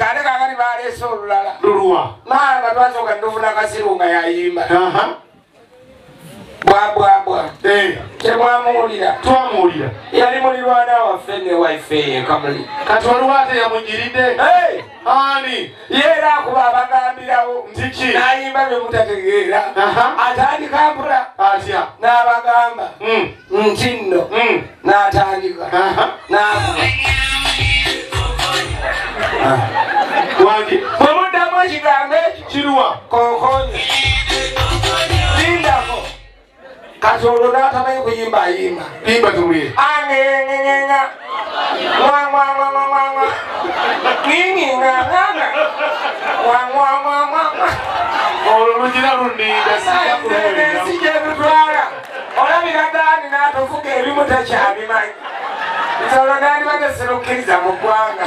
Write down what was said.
kale kakati baleese olulala lulwa. Maanga twasooka ndufuna kasiru nga yayimba bwabwabwa Eh, temwamuwulira twamuwulira. Yali mulirwana waffe ne waife yekamuli kati waliwo ate yamugiridde? Ani? Yeera akuba abagambirawo. Nti ki? Nayimba byemutategeera atandika mpula. Atya? N'abagamba. Mm, nti nno. Mm. n'atandika. N'akuba bwe muddamu ekigambo ekyo kiruwa konkonye lindako kati olwo n'atamanyi kuyimba ayimba imba. Tumwire angengengenga mwamwamwamwamwa nginginganganga mwamwamwamwamwa olwo lugira luninda sija kulwenda ensi gyetutwala olabira dani n'atufuga ebimu takyabimanyi nsolo nandibadde sirukkiriza mu ggwanga